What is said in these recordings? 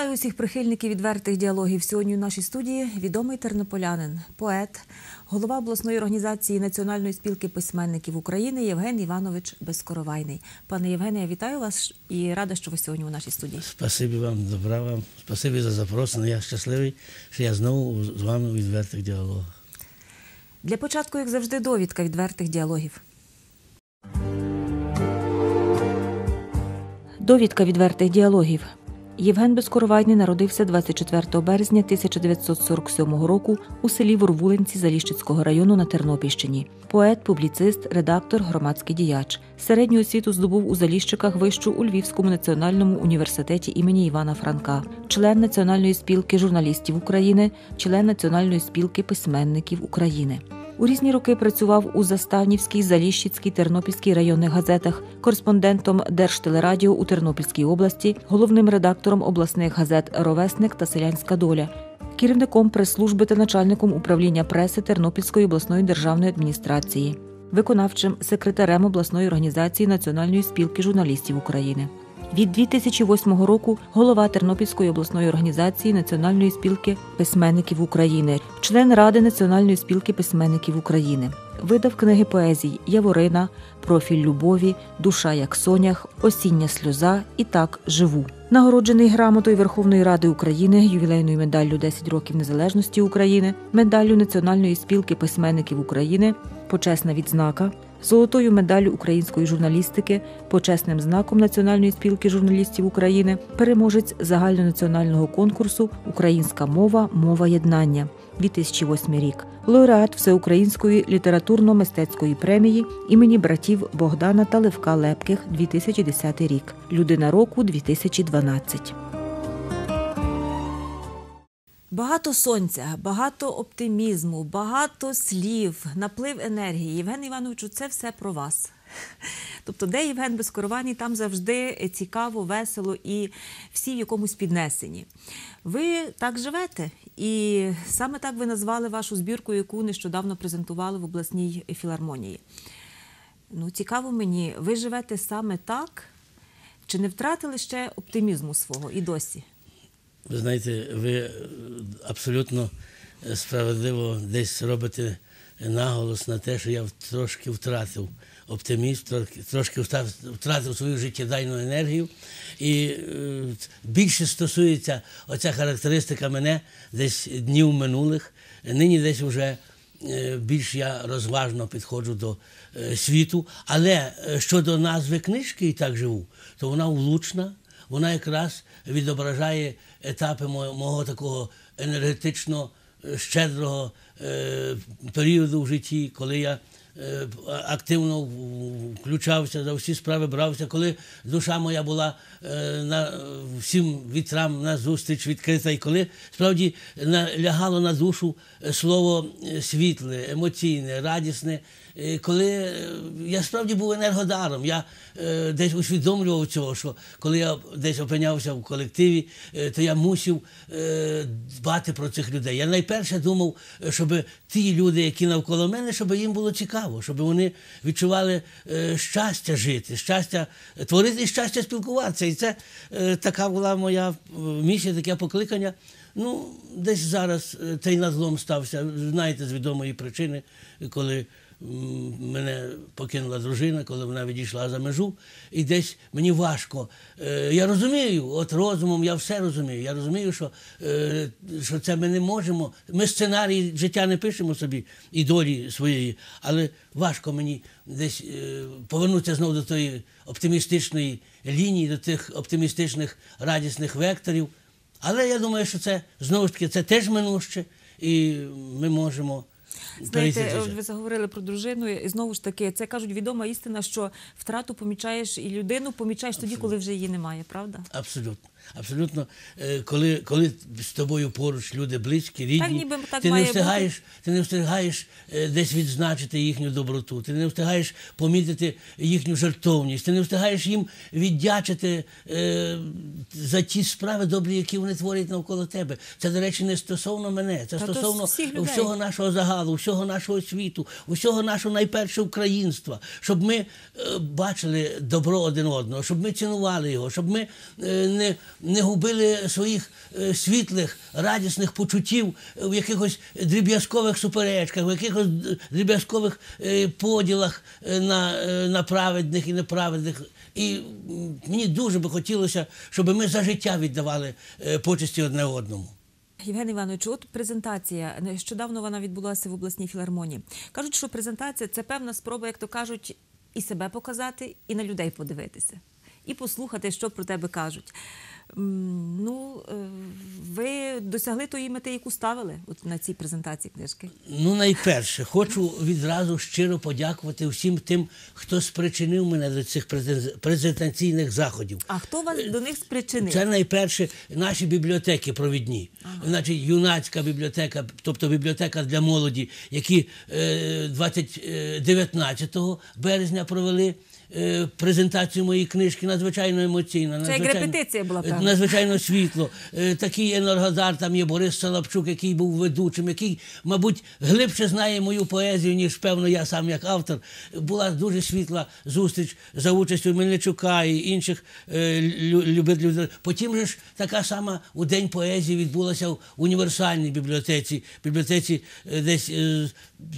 Вітаю усіх прихильників відвертих діалогів. Сьогодні у нашій студії відомий тернополянин, поет, голова обласної організації Національної спілки письменників України Євген Іванович Безкоровайний. Пане Євгене, я вітаю вас і рада, що ви сьогодні у нашій студії. Спасибі вам, добра вам, спасибі за запрошення. Я щасливий, що я знову з вами у відвертих діалогах. Для початку, як завжди, довідка відвертих діалогів. Довідка відвертих діалогів. Євген Безкоровайний народився 24 березня 1947 року у селі Ворвулинці Заліщицького району на Тернопільщині. Поет, публіцист, редактор, громадський діяч. Середню освіту здобув у Заліщиках вищу у Львівському національному університеті імені Івана Франка, член Національної спілки журналістів України, член Національної спілки письменників України. У різні роки працював у Заставнівській, Заліщицькій, Тернопільській районних газетах, кореспондентом Держтелерадіо у Тернопільській області, головним редактором обласних газет Ровесник та Селянська доля, керівником прес-служби та начальником управління преси Тернопільської обласної державної адміністрації, виконавчим секретарем обласної організації Національної спілки журналістів України. Від 2008 року голова Тернопільської обласної організації Національної спілки письменників України, член Ради Національної спілки письменників України. Видав книги поезій Яворина, Профіль любові, Душа як сонях, Осіння сльоза і так живу. Нагороджений грамотою Верховної Ради України, ювілейною медаллю 10 років незалежності України, медаллю Національної спілки письменників України, почесна відзнака золотою медаллю української журналістики, почесним знаком Національної спілки журналістів України, переможець загальнонаціонального конкурсу Українська мова, мова єднання 2008 рік, лауреат Всеукраїнської літературно-мистецької премії імені братів Богдана та Левка Лепких 2010 рік, людина року 2012. Багато сонця, багато оптимізму, багато слів, наплив енергії. Євген Івановичу, це все про вас. Тобто, де Євген Безкорований, там завжди цікаво, весело і всі в якомусь піднесенні. Ви так живете, і саме так ви назвали вашу збірку, яку нещодавно презентували в обласній філармонії. Ну, цікаво мені, ви живете саме так? Чи не втратили ще оптимізму свого і досі? Ви знаєте, ви абсолютно справедливо десь робите наголос на те, що я трошки втратив оптимізм, трошки втратив свою життєдайну енергію. І е, більше стосується оця характеристика мене десь днів минулих. Нині десь вже е, більш я розважно підходжу до е, світу. Але щодо назви книжки і так живу, то вона влучна, вона якраз відображає етапи мого такого енергетично щедрого періоду в житті, коли я активно включався за всі справи, брався, коли душа моя була на всім вітрам на зустріч відкрита, і коли справді лягало на душу слово світле, емоційне, радісне. Коли я справді був енергодаром, я е, десь усвідомлював цього, що коли я десь опинявся в колективі, е, то я мусив е, дбати про цих людей. Я найперше думав, щоб ті люди, які навколо мене, щоб їм було цікаво, щоб вони відчували е, щастя жити, щастя творити і щастя спілкуватися. І це е, така була моя місія, таке покликання. Ну, десь зараз цей надлом стався, знаєте, з відомої причини, коли мене покинула дружина, коли вона відійшла за межу, і десь мені важко. Я розумію, от розумом я все розумію. Я розумію, що що це ми не можемо. Ми сценарій життя не пишемо собі і долі своєї, але важко мені десь повернутися знову до тої оптимістичної лінії, до тих оптимістичних радісних векторів. Але я думаю, що це знову ж таки це теж минуще, і ми можемо. Знаєте, ви заговорили про дружину, і знову ж таки, це кажуть відома істина, що втрату помічаєш і людину помічаєш тоді, коли вже її немає, правда? Абсолютно. Абсолютно, коли коли з тобою поруч люди близькі, рідні, так, ніби, так ти не встигаєш, бути. ти не встигаєш десь відзначити їхню доброту, ти не встигаєш помітити їхню жертовність, ти не встигаєш їм віддячити е, за ті справи добрі, які вони творять навколо тебе. Це, до речі, не стосовно мене, це Та стосовно всього нашого загалу, усього нашого світу, усього нашого найперше українства, щоб ми е, бачили добро один одного, щоб ми цінували його, щоб ми е, не, не губили своїх е, світлих, радісних почуттів в якихось дріб'язкових суперечках, в якихось дріб'язкових е, поділах е, на, на праведних і неправедних. І мені дуже би хотілося, щоб ми за життя віддавали почесті одне одному. Євген Іванович, от презентація нещодавно вона відбулася в обласній філармонії. Кажуть, що презентація це певна спроба, як то кажуть, і себе показати, і на людей подивитися, і послухати, що про тебе кажуть. Ну, е, ви досягли тої мети, яку ставили от на цій презентації книжки. Ну, найперше, хочу відразу щиро подякувати всім тим, хто спричинив мене до цих презентаційних заходів. А хто вас до них спричинив? Це найперше наші бібліотеки провідні. Значить, юнацька бібліотека, тобто бібліотека для молоді, які е, 20, е, 19 березня провели. Е, Презентацію моєї книжки надзвичайно емоційна. Це як репетиція була, певно. надзвичайно світло. Е, Такий енергодар, там є Борис Салапчук, який був ведучим, який, мабуть, глибше знає мою поезію, ніж певно я сам як автор. Була дуже світла зустріч за участю Мельничука і інших е, лю- любителів. Потім же ж така сама у День поезії відбулася в універсальній бібліотеці, бібліотеці е, десь, е,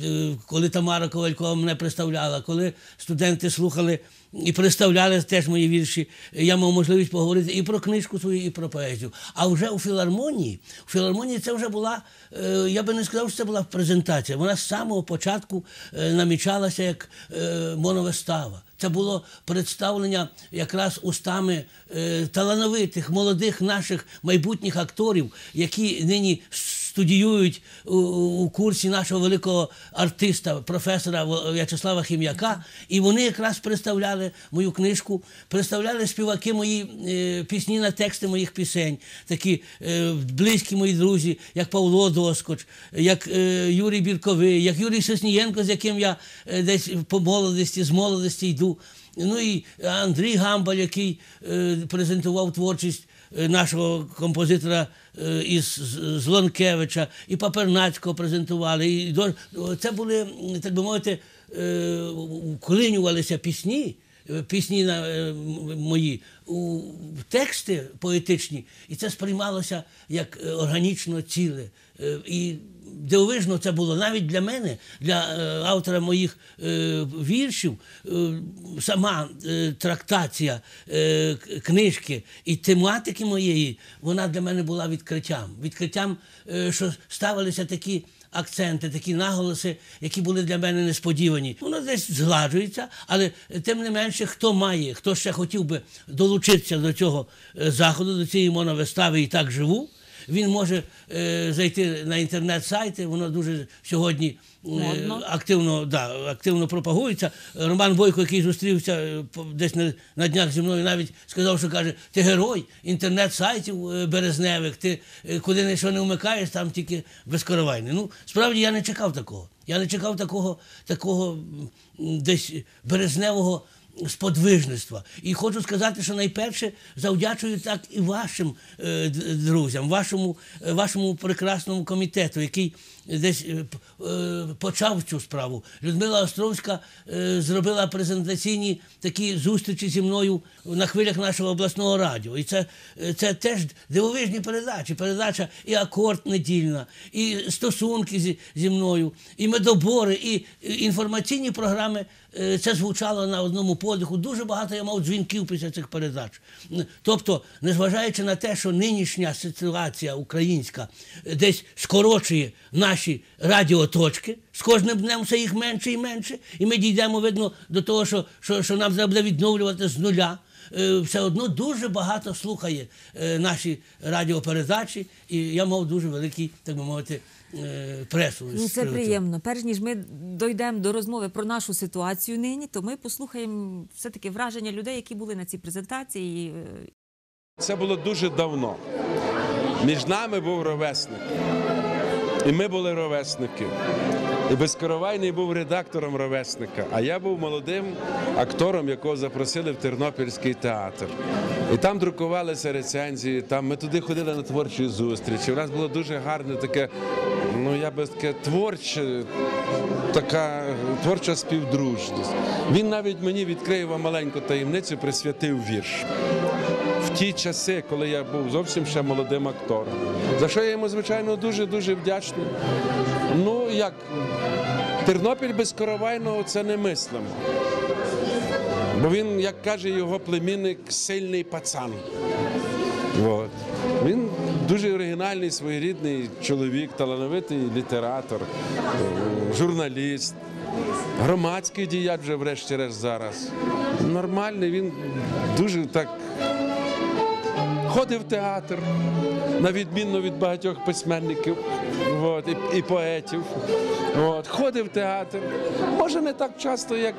е, коли Тамара Ковалькова мене представляла, коли студенти слухали і представляли теж мої вірші. Я мав можливість поговорити і про книжку свою, і про поезію. А вже у філармонії, у філармонії це вже була, е, я би не сказав, що це була презентація. Вона з самого початку е, намічалася як е, моновистава. Це було представлення якраз устами талановитих, молодих наших майбутніх акторів, які нині студіюють у, у курсі нашого великого артиста, професора В'ячеслава Хім'яка. І вони якраз представляли мою книжку, представляли співаки мої е, пісні на тексти моїх пісень, такі е, близькі мої друзі, як Павло Доскоч, як е, Юрій Бірковий, як Юрій Соснієнко, з яким я е, десь по молодості, з молодості йду. Ну і Андрій Гамбаль, який е, презентував творчість нашого композитора е, із з- з і Папернацького презентували. І це були, так би мовити, е, вклинювалися пісні. е, Пісні на, е, мої у тексти поетичні, і це сприймалося як е, органічно ціле. Е, І дивовижно це було навіть для мене, для е, автора моїх е, віршів, е, сама трактація книжки і тематики моєї, вона для мене була відкриттям. Відкриттям, що ставилися такі. Акценти, такі наголоси, які були для мене несподівані. Воно десь згладжується, але тим не менше, хто має, хто ще хотів би долучитися до цього заходу, до цієї моновистави і так живу, він може е, зайти на інтернет-сайти. Воно дуже сьогодні е, активно, да, активно пропагується. Роман Бойко, який зустрівся е, десь на, на днях зі мною, навіть сказав, що каже: ти герой інтернет-сайтів е, березневих, ти е, куди не що не вмикаєш, там тільки безкоровайний. Ну, справді я не чекав такого. Я не чекав такого, такого десь березневого сподвижництва. І хочу сказати, що найперше завдячую так і вашим е, друзям, вашому, е, вашому прекрасному комітету, який десь е, е, почав цю справу. Людмила Островська е, зробила презентаційні такі зустрічі зі мною на хвилях нашого обласного радіо. І це, це теж дивовижні передачі. Передача і акорд недільна, і стосунки зі, зі мною, і медобори, і інформаційні програми. Це звучало на одному подиху. Дуже багато я мав дзвінків після цих передач. Тобто, незважаючи на те, що нинішня ситуація українська десь скорочує наші радіоточки, з кожним днем все їх менше і менше, і ми дійдемо, видно, до того, що, що, що нам треба буде відновлювати з нуля. Е, Все одно дуже багато слухає е, наші радіопередачі, і я мав дуже великий, так би мовити, е, пресу. Ну, це приємно. Перш ніж ми дійдемо до розмови про нашу ситуацію нині, то ми послухаємо все-таки враження людей, які були на цій презентації. Це було дуже давно. Між нами був ровесник. І ми були ровесники. І Безкоровайний був редактором ровесника, а я був молодим актором, якого запросили в Тернопільський театр. І там друкувалися рецензії, там ми туди ходили на творчі зустрічі. У нас було дуже гарне таке, ну я би таке творче, така творча співдружність. Він навіть мені відкриє маленьку таємницю, присвятив вірш ті часи, коли я був зовсім ще молодим актором. За що я йому, звичайно, дуже-дуже вдячний. Ну, як Тернопіль без Коровайного це не мислимо. Бо він, як каже його племінник, сильний пацан. От. Він дуже оригінальний, своєрідний чоловік, талановитий літератор, журналіст, громадський діяч вже врешті-решт зараз. Нормальний, він дуже так ходив в театр, на відміну від багатьох письменників от, і, і поетів. От, ходив в театр. Може, не так часто, як.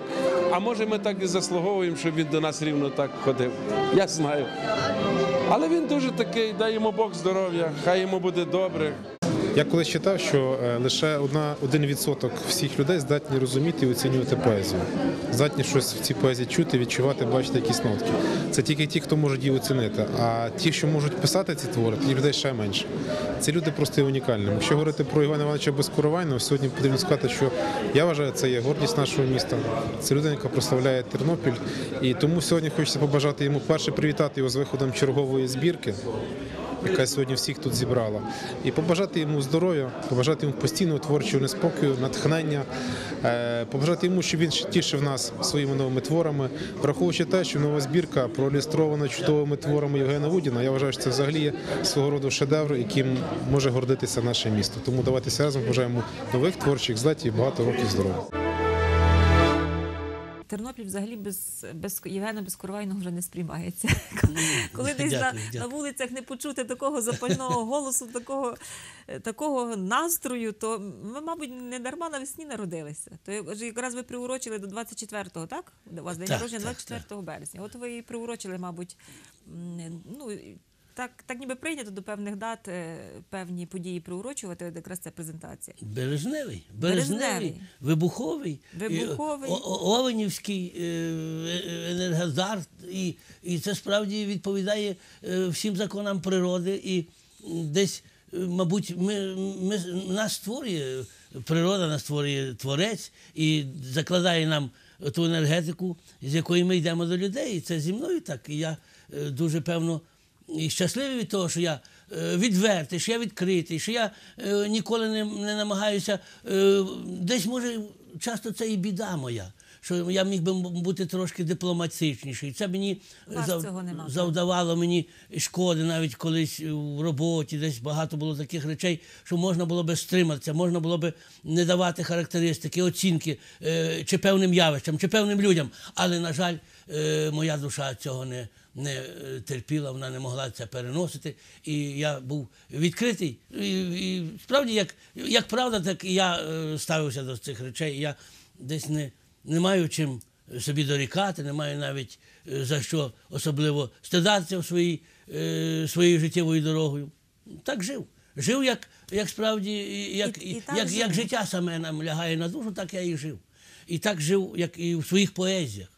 А може, ми так і заслуговуємо, щоб він до нас рівно так ходив. Я знаю. Але він дуже такий, дай йому Бог здоров'я, хай йому буде добре. Я колись читав, що е, лише одна, один відсоток всіх людей здатні розуміти і оцінювати поезію. Здатні щось в цій поезії чути, відчувати, бачити якісь нотки. Це тільки ті, хто можуть її оцінити. А ті, що можуть писати ці твори, тоді людей ще менше. Ці люди просто є унікальними. Якщо говорити про Івана Івановича Безкоровайного, сьогодні потрібно сказати, що я вважаю, це є гордість нашого міста. Це людина, яка прославляє Тернопіль. І тому сьогодні хочеться побажати йому перше привітати його з виходом чергової збірки яка сьогодні всіх тут зібрала, і побажати йому здоров'я, побажати йому постійного творчого неспокою, натхнення, е, побажати йому, щоб він тішив нас своїми новими творами, враховуючи те, що нова збірка проілюстрована чудовими творами Євгена Вудіна. Я вважаю, що це взагалі свого роду шедевр, яким може гордитися наше місто. Тому давайтеся разом бажаємо нових творчих злетів і багато років здоров'я. Тернопіль взагалі без, без Євгена Безкоровайного вже не сприймається. Коли десь на, Дякую, на вулицях не почути такого запального голосу, такого, е, такого настрою, то ми, мабуть, не дарма навесні народилися. То якраз ви приурочили до 24-го, так? У вас день Так, народження так, 24 березня. От ви і приурочили, мабуть, ну. Так, так ніби прийнято до певних дат е, певні події приурочувати, якраз ця презентація. Березневий. березневий, вибуховий, Вибуховий. о- о- Овенівський е, е, і, і це справді відповідає всім законам природи. І десь, мабуть, ми, ми, нас створює природа, нас створює творець і закладає нам ту енергетику, з якої ми йдемо до людей. І це зі мною так. І я дуже певно і щасливий від того, що я е, відвертий, що я відкритий, що я е, ніколи не, не намагаюся. е, Десь може часто це і біда моя. Що я міг би бути трошки дипломатичніший. Це мені так? завдавало мені шкоди навіть колись в роботі, десь багато було таких речей, що можна було би стриматися, можна було би не давати характеристики, оцінки чи певним явищам, чи певним людям. Але, на жаль, моя душа цього не, не е, терпіла, вона не могла це переносити. І я був відкритий. І, і справді, як, як правда, так і я е, ставився до цих речей. Я десь не, не маю чим собі дорікати, не маю навіть е, за що особливо стидатися в своїй, е, своєю життєвою дорогою. Так жив. Жив, як, як справді, як, І- і як, жив. як життя саме нам лягає на душу, так я і жив. І так жив, як і в своїх поезіях.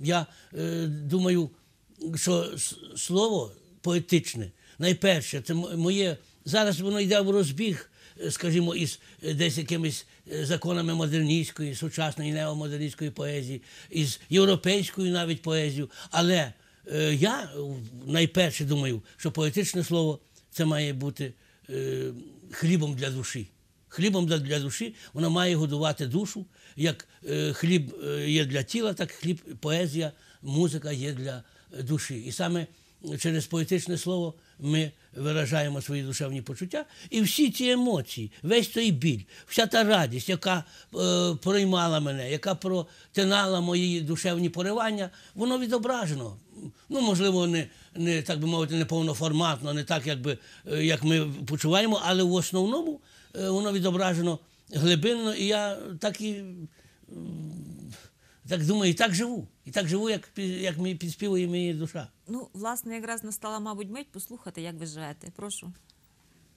Я е, думаю, що слово поетичне, найперше, це моє. Зараз воно йде в розбіг, е, скажімо, із е, десь якимись е, законами модерністської, сучасної неомодерністської поезії, із європейською навіть поезією. Але е, я найперше думаю, що поетичне слово це має бути е, хлібом для душі. Хлібом для, душі воно має годувати душу. Як е, хліб є для тіла, так хліб, поезія, музика є для душі. І саме через поетичне слово ми виражаємо свої душевні почуття. І всі ці емоції, весь той біль, вся та радість, яка е, проймала мене, яка протинала мої душевні поривання, воно відображено. Ну, можливо, не, не так би мовити, не повноформатно, не так, як, би, е, як ми почуваємо, але в основному е, воно відображено глибинно, і я так і так думаю, і так живу. І так живу, як, як мені підспівує мені душа. Ну, власне, якраз настала, мабуть, мить послухати, як ви живете. Прошу.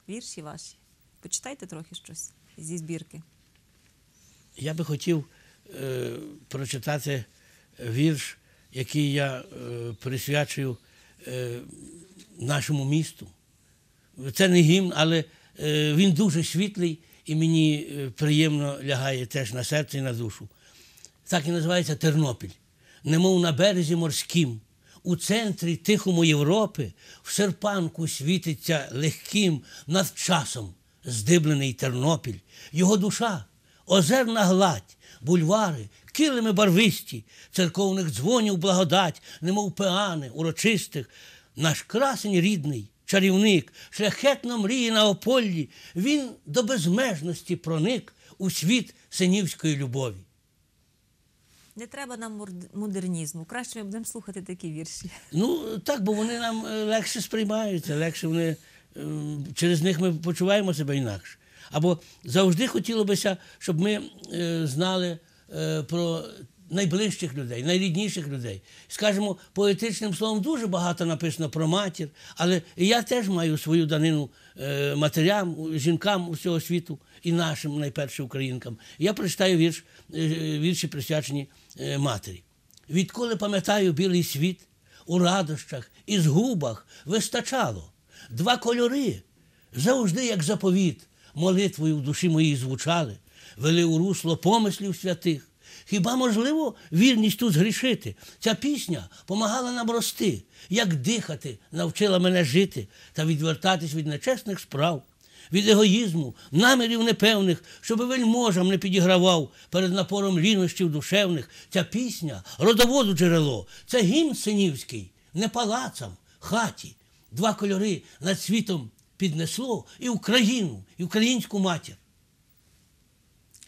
Вірші ваші. Почитайте трохи щось зі збірки. Я би хотів е, прочитати вірш, який я е, присвячую е, нашому місту. Це не гімн, але е, він дуже світлий і мені е, приємно лягає теж на серце і на душу. Так і називається Тернопіль. Немов на березі морським, у центрі тихому Європи, в серпанку світиться легким над часом здиблений Тернопіль, його душа, озерна гладь, бульвари, килими барвисті, церковних дзвонів благодать, немов пеани, урочистих, наш красень рідний, чарівник, шляхетно мріє на ополлі, він до безмежності проник у світ синівської любові. Не треба нам модернізму. Краще ми будемо слухати такі вірші. Ну так, бо вони нам е, легше сприймаються, легше вони е, через них ми почуваємо себе інакше. Або завжди хотілося б, щоб ми е, знали про найближчих людей, найрідніших людей. Скажімо, поетичним словом дуже багато написано про матір, але я теж маю свою данину е, матерям, жінкам усього світу і нашим найперше українкам. Я прочитаю вірш, е, вірші присвячені е, матері. Відколи пам'ятаю білий світ, у радощах і згубах вистачало два кольори, завжди, як заповіт, молитвою в душі моїй звучали, вели у русло помислів святих. Хіба можливо вірність тут згрішити? Ця пісня помагала нам рости, як дихати, навчила мене жити та відвертатись від нечесних справ від егоїзму, намірів непевних, щоби вельможам не підігравав перед напором лінощів душевних. Ця пісня, родоводу джерело, це гімн синівський, не палацам, хаті. Два кольори над світом піднесло і Україну, і українську матір.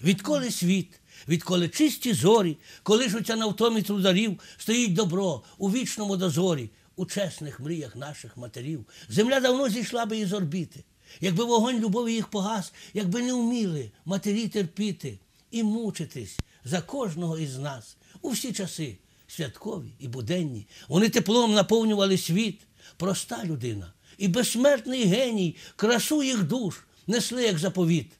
Відколи світ, відколи чисті зорі, колишуться на втомі трударів, стоїть добро у вічному дозорі, у чесних мріях наших матерів. Земля давно зійшла би із орбіти. Якби вогонь любові їх погас, якби не вміли матері терпіти і мучитись за кожного із нас у всі часи, святкові і буденні, вони теплом наповнювали світ, проста людина і безсмертний геній, красу їх душ несли як заповіт.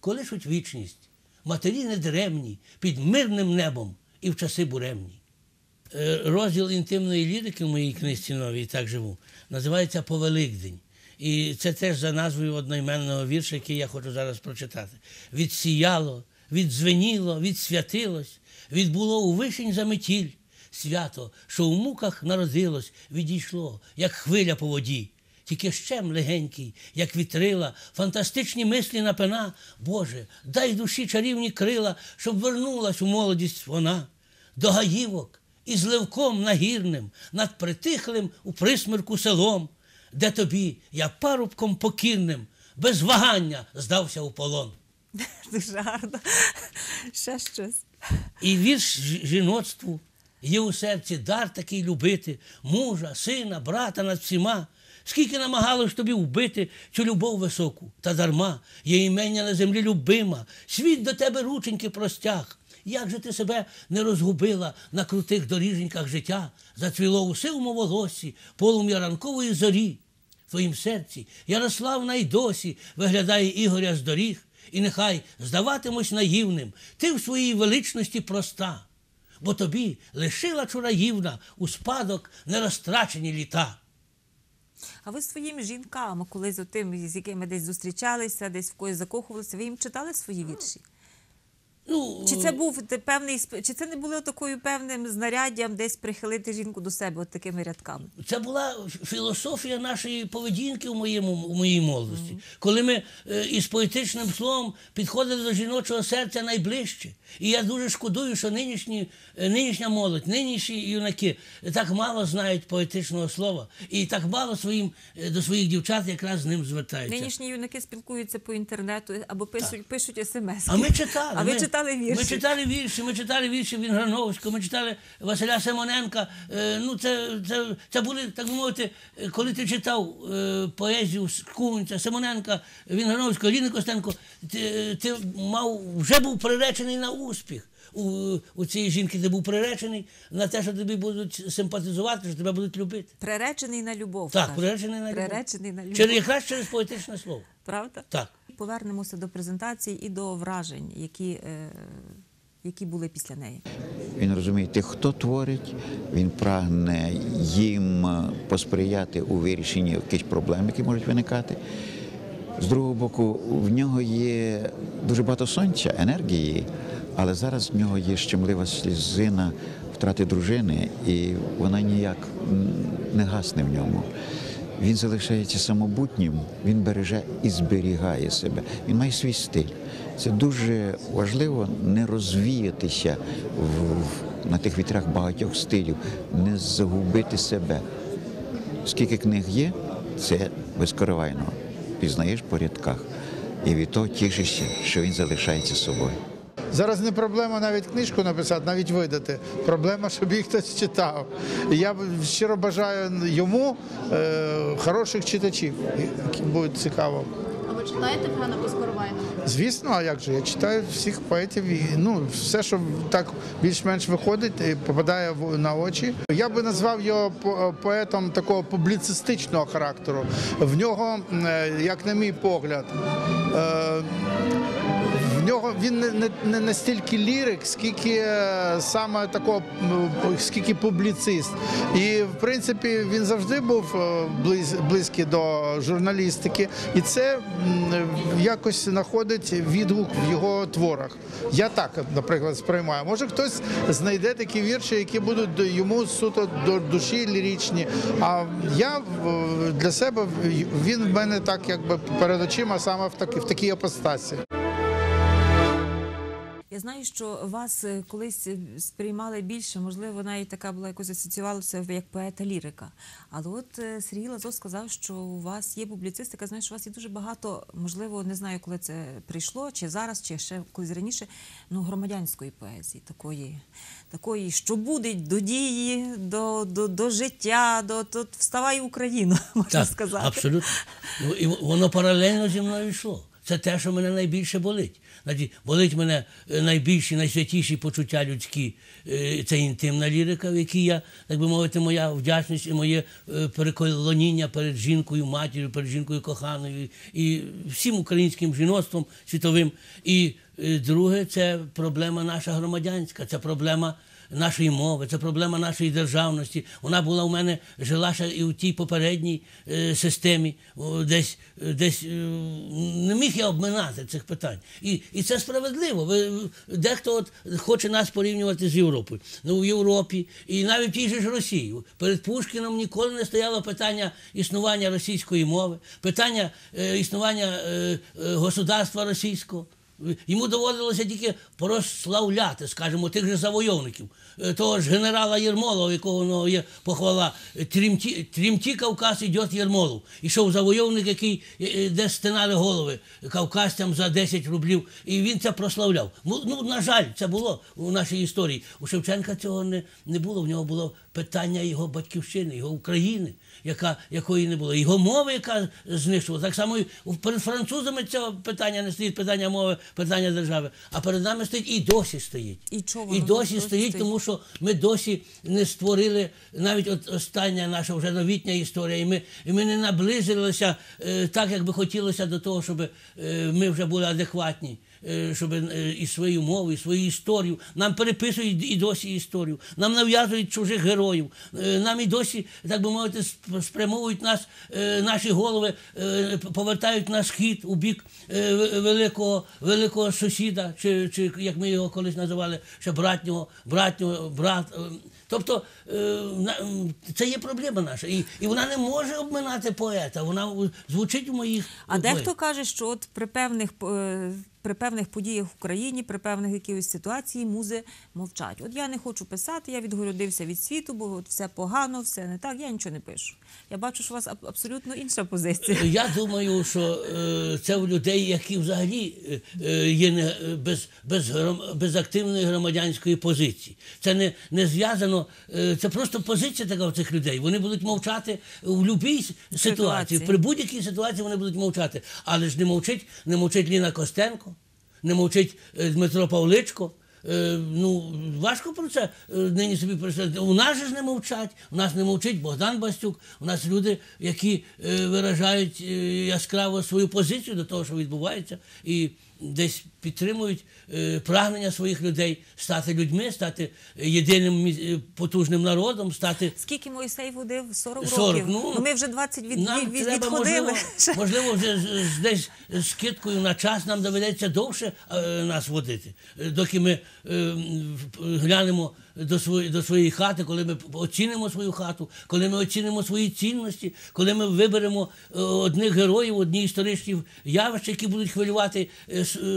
Колишуть вічність, матері недремні, під мирним небом і в часи буремні. Е, Розділ інтимної лірики в моїй книжці новій так живу, називається Повеликдень. І це теж за назвою одноіменного вірша, який я хочу зараз прочитати. Відсіяло, віддзвеніло, відсвятилось, відбуло у вишень заметіль. Свято, що в муках народилось, відійшло, як хвиля по воді. Тільки щем легенький, як вітрила, фантастичні мислі напина. Боже, дай душі чарівні крила, щоб вернулась у молодість вона. До гаївок і з ливком нагірним, над притихлим у присмірку селом, де тобі я парубком покірним, без вагання здався у полон. Дуже гарно. Ще щось. І вірш жіноцтву є у серці дар такий любити, мужа, сина, брата над всіма. Скільки намагалось тобі вбити цю любов високу, та дарма є імення на землі любима, світ до тебе рученьки простяг. Як же ти себе не розгубила на крутих доріженьках життя, зацвіло у сивому волосі, полум'я ранкової зорі. Твоїм серці Ярославна й досі виглядає Ігоря з доріг, і нехай здаватимось наївним, ти в своїй величності проста, бо тобі лишила чураївна у спадок нерозтрачені літа. А ви своїм жінкам, коли з тим, з якими десь зустрічалися, десь в когось закохувалися, ви їм читали свої вірші? Ну, Чи це був те- певний сп- чи це не було такою певним знаряддям десь прихилити жінку до себе, от такими рядками? Це була філософія нашої поведінки в моєму в моїй молодості, коли ми е, із поетичним словом підходили до жіночого серця найближче. І я дуже шкодую, що нинішні, е, нинішня молодь, нинішні юнаки так мало знають поетичного слова і так мало своїм е, до своїх дівчат якраз з ним звертаються. Нинішні юнаки спілкуються по інтернету або пишуть, пишуть смс. А ми читали. А ви ми, читали вірші? Ми читали вірші, ми читали вірші Вінграновського, ми читали Василя Симоненка. Е, ну, це, це, це були, так би мовити, е, коли ти читав е, поезію Скунця, Симоненка, Вінграновського, Ліни Костенко, ти, ти мав, вже був приречений на успіх. У, у цієї жінки ти був приречений на те, що тобі будуть симпатизувати, що тебе будуть любити. Приречений на любов. Так, кажуть. приречений на любов. Приречений на любов. Через, якраз через поетичне слово. Правда? Так. Повернемося до презентації і до вражень, які, е, які були після неї. Він розуміє тих, хто творить, він прагне їм е, посприяти у вирішенні якихось проблем, які можуть виникати. З другого боку, в нього є дуже багато сонця, енергії, але зараз в нього є щемлива слізина втрати дружини, і вона ніяк не гасне в ньому. Він залишається самобутнім, він береже і зберігає себе. Він має свій стиль. Це дуже важливо не розвіятися в, на тих вітрах багатьох стилів, не загубити себе. Скільки книг є, це безкоровайно. Пізнаєш по рядках. І від того тішишся, що він залишається собою. Зараз не проблема навіть книжку написати, навіть видати. Проблема, щоб їх хтось читав. І я щиро бажаю йому е, хороших читачів, які будуть цікаво. А ви читаєте Франа Безкоровайного? Звісно, а як же? Я читаю всіх поетів і ну все, що так більш-менш виходить, і попадає в- на очі. Я би назвав його по- поетом такого публіцистичного характеру. В нього, е, як на мій погляд, е, в нього він не, не, не настільки лірик, скільки е, саме такого, скільки публіцист. І в принципі він завжди був е, близ, близький до журналістики, і це якось знаходить відгук в його творах. Я так, наприклад, сприймаю. Може, хтось знайде такі вірші, які будуть йому суто до душі ліричні. А я для себе він в мене так, якби перед очима саме в такі в такій апостасі. Я знаю, що вас е, колись е, сприймали більше, можливо, навіть така була якось асоціювалася як поета лірика. Але от е, Сергій Лазов сказав, що у вас є публіцистика. Знаю, що у вас є дуже багато, можливо, не знаю, коли це прийшло, чи зараз, чи ще колись раніше, ну, громадянської поезії, такої, такої, що будить до дії, до, до, до життя, до, до вставай Україну, можна Так, сказати. абсолютно. Ну, і воно паралельно зі мною йшло. Це те, що мене найбільше болить. Значить, болить мене е, найбільші, найсвятіші почуття людські. Це інтимна лірика, в якій я, так би мовити, моя вдячність і моє е, переколоніння перед жінкою, матір'ю, перед жінкою коханою і всім українським жіноцтвом світовим. І е, друге, це проблема наша громадянська, це проблема нашої мови, це проблема нашої державності. Вона була у мене жила ще і у тій попередній е, системі. Десь, е, десь е, не міг я обминати цих питань. І, і це справедливо. Ви, дехто от хоче нас порівнювати з Європою. Ну, в Європі і навіть в тій же ж Росії. Перед Пушкіном ніколи не стояло питання існування російської мови, питання існування государства російського. Йому доводилося тільки прославляти, скажімо, тих же завойовників. Е, Того ж генерала Єрмолова, якого воно є похвала, Трімті, Трімті Кавказ ідет Єрмолов. Ішов завойовник, який е, е, де стинали голови кавказцям за 10 рублів. І він це прославляв. Ну, ну, на жаль, це було у нашій історії. У Шевченка цього не, не було. В нього було питання його батьківщини, його України, яка, якої не було. Його мови, яка знищувала. Так само і перед французами цього питання не стоїть, питання мови, питання держави. А перед нами стоїть і досі стоїть. І чого і досі досі стоїть, стоїть? тому що ми досі не створили навіть от остання наша вже новітня історія, і ми, і ми не наблизилися е, так, як би хотілося до того, щоб е, ми вже були адекватні. Е, Щоб е, і свою мову, і свою історію. Нам переписують і досі історію, нам нав'язують чужих героїв, е, нам і досі, так би мовити, спрямовують нас, наші голови, повертають на схід у бік великого, великого сусіда, чи, чи як ми його колись називали, ще братнього, братнього, брат. Тобто це є проблема наша. І, і вона не може обминати поета. Вона звучить у моїх. А у дехто каже, що от при певних е, при певних подіях в Україні, при певних якихось ситуації музи мовчать. От я не хочу писати, я відгородився від світу, бо от все погано, все не так. Я нічого не пишу. Я бачу, що у вас абсолютно інша позиція. Я думаю, що е, це в людей, які взагалі е, е, є не, е, без, без, без активної громадянської позиції. Це не, не зв'язано, е, це просто позиція така цих людей. Вони будуть мовчати в будь-якій ситуації. Ситуації. При будь-якій ситуації вони будуть мовчати. Але ж не мовчить, не мовчить Ліна Костенко, не мовчить е, Дмитро Павличко. Е, ну, важко про це е, нині собі представити. У нас же ж не мовчать, у нас не мовчить Богдан Бастюк, у нас люди, які е, виражають е, яскраво свою позицію до того, що відбувається, і десь підтримують е, прагнення своїх людей стати людьми, стати єдиним е, потужним народом, стати Скільки Мойсей водив? 40, 40, років. ну, ми вже 20 від, нам від, від, треба, відходили. можливо, можливо, вже з- десь з скидкою на час нам доведеться довше е, нас водити, доки ми глянемо до своєї, до своєї хати, коли ми оцінимо свою хату, коли ми оцінимо свої цінності, коли ми виберемо одних героїв, одні історичні явища, які будуть хвилювати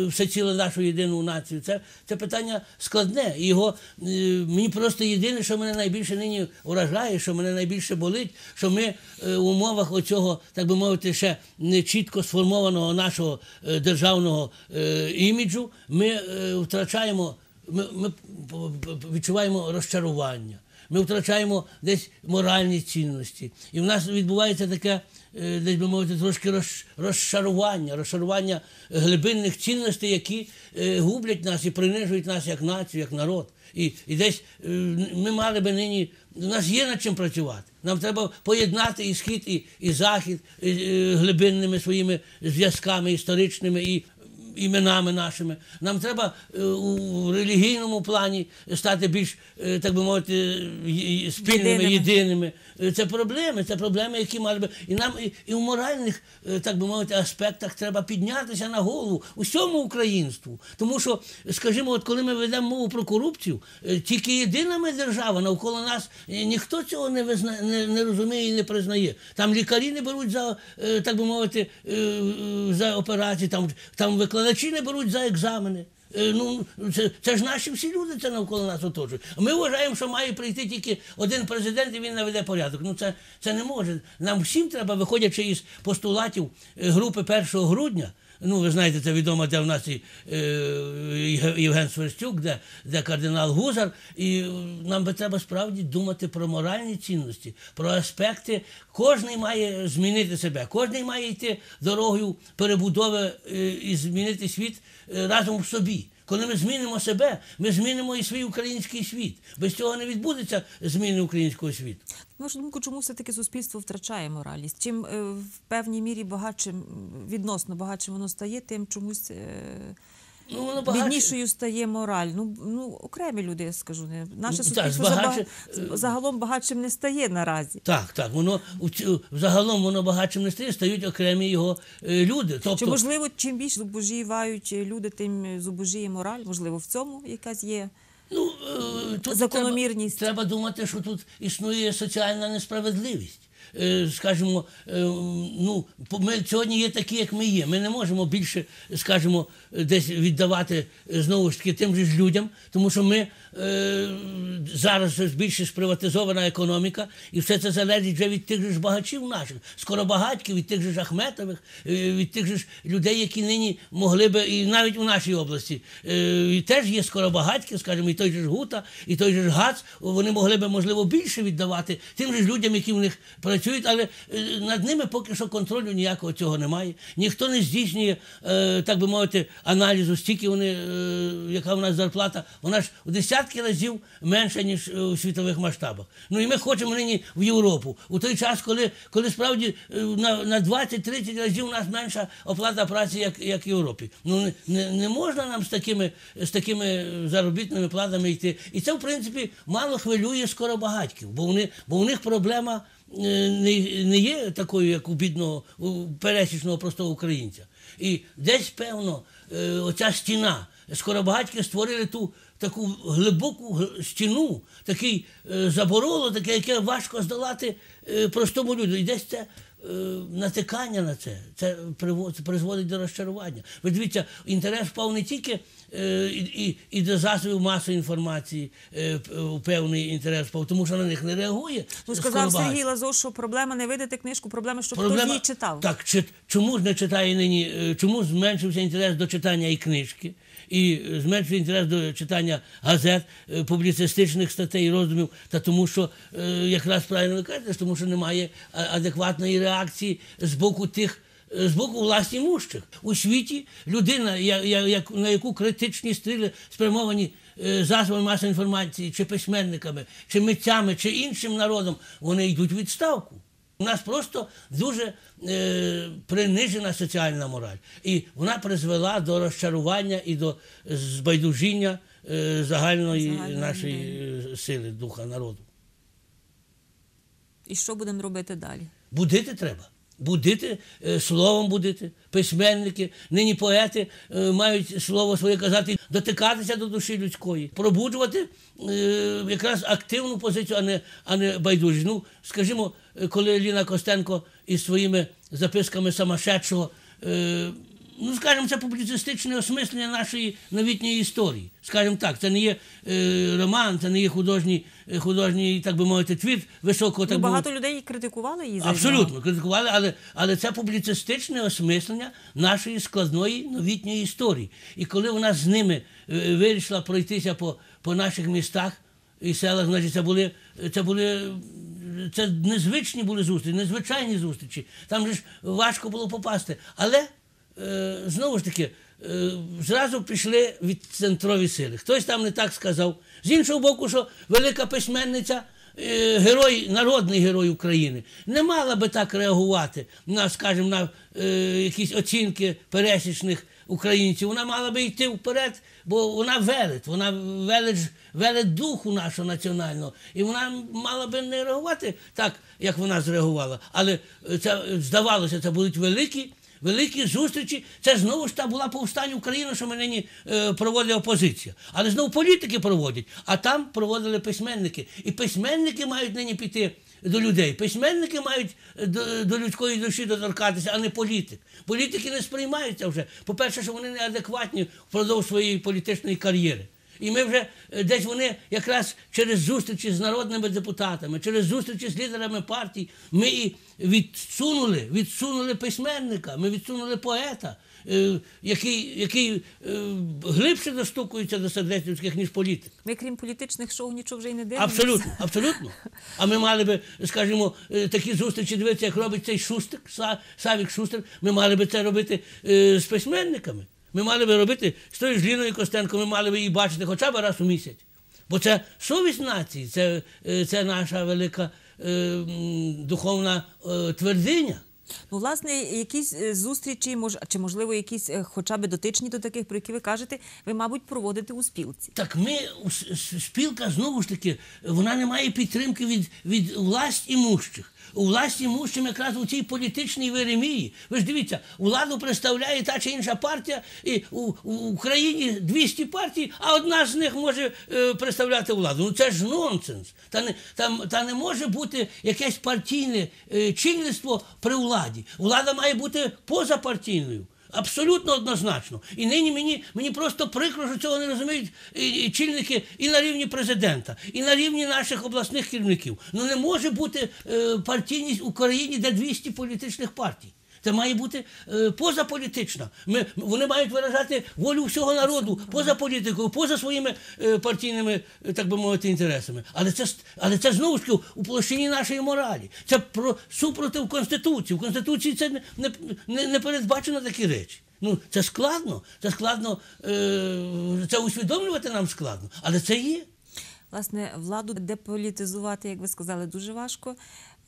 все ціле нашу єдину націю. Це, це питання складне. Його е, мені просто єдине, що мене найбільше нині вражає, що мене найбільше болить, що ми е, в умовах оцього, так би мовити, ще не чітко сформованого нашого е, державного е, іміджу, ми е, втрачаємо, ми, ми відчуваємо розчарування. Ми втрачаємо десь моральні цінності. І в нас відбувається таке, е, десь би мовити, трошки роз- розчарування, розчарування глибинних цінностей, які е, гублять нас і принижують нас як націю, як народ. І, і десь е, ми мали би нині, у нас є над чим працювати. Нам треба поєднати і схід, і, і захід е, е, глибинними своїми зв'язками історичними і іменами нашими. Нам треба е, у релігійному плані стати більш, е, так би мовити, спільними, Єдиними. Е, Це проблеми, це проблеми, які мали би. І нам і, в моральних, так би мовити, аспектах треба піднятися на голову усьому українству. Тому що, скажімо, от коли ми ведемо мову про корупцію, тільки єдина ми держава навколо нас, ніхто цього не, визна, не, не розуміє і не признає. Там лікарі не беруть за, так би мовити, за операції, там, там викладачі не беруть за екзамени. Е, Ну, це, це ж наші всі люди це навколо нас оточують. Ми вважаємо, що має прийти тільки один президент і він наведе порядок. Ну це, це не може. Нам всім треба, виходячи із постулатів е, групи 1 грудня. Ну, ви знаєте, це відомо, де в нас і е, Євген Сверстюк, де, де кардинал Гузар. І е, нам би треба справді думати про моральні цінності, про аспекти. Кожний має змінити себе, кожний має йти дорогою перебудови е, і змінити світ е, разом в собі. Коли ми змінимо себе, ми змінимо і свій український світ. Без цього не відбудеться зміни українського світу. На вашу думку, чому все-таки суспільство втрачає моральність? Чим е, в певній мірі багатшим, відносно багатшим воно стає, тим чомусь е, Ну, воно багатше- біднішою стає мораль. Ну, ну окремі люди, я скажу, не наше Ну, так, суспільство збагатше- загалом багатшим не стає наразі. Так, так, воно у ці- загалом воно багатшим не стає, стають окремі його е, люди. Тобто, Чи можливо, чим більше зубожіють люди, тим зубожіє мораль? Можливо, в цьому якась є. Ну, е, тут Закономірність. Треба, треба думати, що тут існує соціальна несправедливість. Е, Скажімо, е, ну, ми сьогодні є такі, як ми є. Ми не можемо більше, скажімо, десь віддавати е, знову ж таки тим же ж людям, тому що ми зараз більше сприватизована економіка, і все це залежить вже від тих же ж багачів наших, скоробагатьків, від тих же ж Ахметових, від тих же ж людей, які нині могли би, і навіть у нашій області. Теж є скоробагатьки, скажімо, і той же ж Гута, і той же ж Гац, вони могли би, можливо, більше віддавати тим же ж людям, які в них працюють, але е, над ними поки що контролю ніякого цього немає. Ніхто не здійснює, е, так би мовити, аналізу, стільки вони, е, яка в нас зарплата, вона ж у десятки разів менша, ніж у світових масштабах. Ну і ми хочемо нині в Європу. У той час, коли, коли справді на, на 20-30 разів у нас менша оплата праці, як, як в Європі. Ну не, не, можна нам з такими, з такими заробітними платами йти. І це, в принципі, мало хвилює скоробагатьків, бо вони, бо у них проблема не, не є такою, як у бідного, у пересічного простого українця. І десь, певно, е, оця стіна, скоробагатьки створили ту таку глибоку стіну, такий е, забороло, таке, яке важко здолати е, простому люду. І десь це е, натикання на це, це призводить до розчарування. Ви дивіться, інтерес впав не тільки е, і, і, до засобів масової інформації е, е, певний інтерес впав, тому що на них не реагує. Ну, сказав. Сергій Лазов, що проблема не видати книжку, проблема, щоб хтось її читав. Так, чи, чому ж не читає нині, е, чому зменшився інтерес до читання і книжки, і е, зменшився інтерес до читання газет, е, публіцистичних статей роздумів, та тому що е, якраз правильно ви кажете, тому що немає адекватної реакції з боку тих. е, З боку власні мущих. У світі людина, я, я, як, на яку критичні стріли спрямовані е, засобами масової інформації, чи письменниками, чи митцями, чи іншим народом, вони йдуть у відставку. У нас просто дуже е, принижена соціальна мораль. І вона призвела до розчарування і до збайдужіння е, загальної Загальної нашої е, сили, духа народу. І що будемо робити далі? Будити треба. Будити, е, словом будити, письменники, нині поети е, мають слово своє казати, дотикатися до душі людської, пробуджувати е, якраз активну позицію, а не, а не байдужість. Ну, скажімо, коли Ліна Костенко із своїми записками самошедшого, ну, скажімо, це публіцистичне осмислення нашої новітньої історії. Скажімо так, це не є е, роман, це не є художній, е, художній, так би мовити, твір високого так Ну, би багато людей критикували її за Абсолютно критикували, але, але це публіцистичне осмислення нашої складної новітньої історії. І коли вона з ними е, вирішила пройтися по, по наших містах і селах, значить, це були, це були. Це незвичні були зустрічі, незвичайні зустрічі. Там же ж важко було попасти. Але знову ж таки, е, зразу пішли від центрові сили. Хтось там не так сказав. З іншого боку, що велика письменниця е, герой, народний герой України, не мала би так реагувати на, скажімо, на е, якісь оцінки пересічних українців. Вона мала би йти вперед, бо вона велить, вона велить, велить духу нашого національного. І вона мала би не реагувати так, як вона зреагувала. Але е, це здавалося, це будуть великі. Великі зустрічі, це знову ж та була повстання України, що ми нині е, проводить опозиція. Але знову політики проводять, а там проводили письменники. І письменники мають нині піти до людей. Письменники мають е, до, до людської душі доторкатися, а не політик. Політики не сприймаються вже. По-перше, що вони неадекватні впродовж своєї політичної кар'єри. І ми вже е, десь вони якраз через зустрічі з народними депутатами, через зустрічі з лідерами партій, ми і відсунули, відсунули письменника, ми відсунули поета, е, який, який е, глибше достукується до сердець людських, ніж політик. Ми, крім політичних шоу, нічого вже й не дивимося. Абсолютно, абсолютно. А ми мали би, скажімо, такі зустрічі дивитися, як робить цей Шустик, Савік Шустер. Ми мали би це робити з письменниками. Ми мали би робити з тою ж Ліною Костенко, ми мали би її бачити хоча б раз у місяць. Бо це совість нації, це, е, це наша велика е, духовна е, твердиня. Ну, власне, якісь е, зустрічі, мож, чи можливо якісь е, хоча б дотичні до таких, про які ви кажете, ви, мабуть, проводите у спілці. Так ми, спілка, знову ж таки, вона не має підтримки від, від власть імущих. У власті імущим якраз у цій політичній веремії. Ви ж дивіться, владу представляє та чи інша партія, і у, у Україні 200 партій, а одна з них може е, представляти владу. Ну це ж нонсенс. Та не, там, та не може бути якесь партійне е, чинництво при владі. Влада має бути позапартійною. Абсолютно однозначно. І нині мені, мені просто прикро, що цього не розуміють чільники і на рівні президента, і на рівні наших обласних керівників. Ну не може бути е, партійність в Україні, де 200 політичних партій. Це має бути е, позаполітична. Ми, вони мають виражати волю всього народу поза політикою, поза своїми е, партійними, е, так би мовити, інтересами. Але це, але це знову ж таки у площині нашої моралі. Це про супротив Конституції. В Конституції це не, не, не, не передбачено такі речі. Ну, це складно, це складно, е, це усвідомлювати нам складно, але це є. Власне, владу деполітизувати, як ви сказали, дуже важко.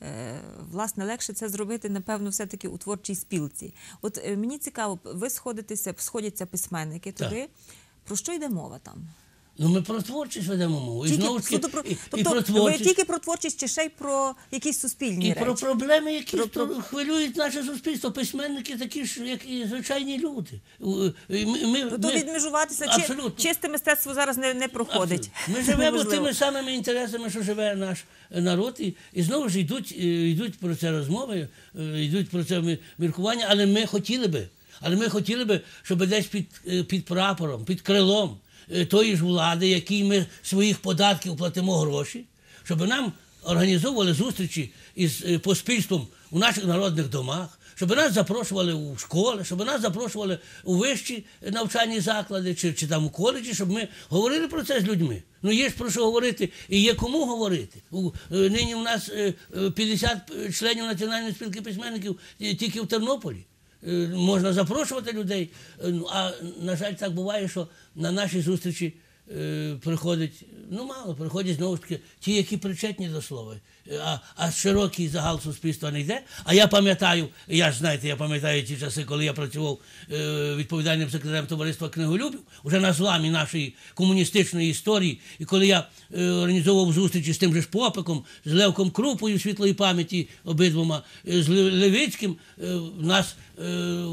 Е, Власне, легше це зробити, напевно, все-таки у творчій спілці. От е, мені цікаво, ви сходитеся, сходяться письменники туди. Про що йде мова там? Ну, ми про творчість ведемо мову. І Тільки, знову ж таки, про, і, і тобто про ви творчість. тільки про творчість чи ще й про якісь суспільні І речі? про проблеми, які Про- хвилюють наше суспільство. Письменники такі ж, як і звичайні люди. У- і Ми, ми, Ну, то ми- відмежуватися, чи, Абсолютно. чисте мистецтво зараз не, не проходить. Ми живемо Неможливо. тими самими інтересами, що живе наш народ, і, і знову ж йдуть, е, йдуть про це розмови, е, йдуть про це мі- міркування, але ми хотіли би, але ми хотіли би, щоб десь під, е, під прапором, під крилом тої ж влади, якій ми своїх податків платимо гроші, щоб нам організовували зустрічі із е, поспільством у наших народних домах, щоб нас запрошували у школи, щоб нас запрошували у вищі навчальні заклади чи, чи там у коледжі, щоб ми говорили про це з людьми. Ну є ж про що говорити і є кому говорити. У, е, нині у нас е, е, 50 членів Національної спілки письменників е, тільки в Тернополі. Е, Можна запрошувати людей. Е, ну, А на жаль, так буває, що на наші зустрічі е, приходить, ну мало, приходять знову ж таки ті, які причетні до слова. А, а широкий загал суспільства не йде. А я пам'ятаю, я ж знаєте, я пам'ятаю ті часи, коли я працював е, відповідальним секретарем товариства книголюбів, уже на зламі нашої комуністичної історії, і коли я е, організовував зустрічі з тим же ж Попиком, з Левком Крупою світлої пам'яті обидвома, е, з Левицьким, е, у нас е,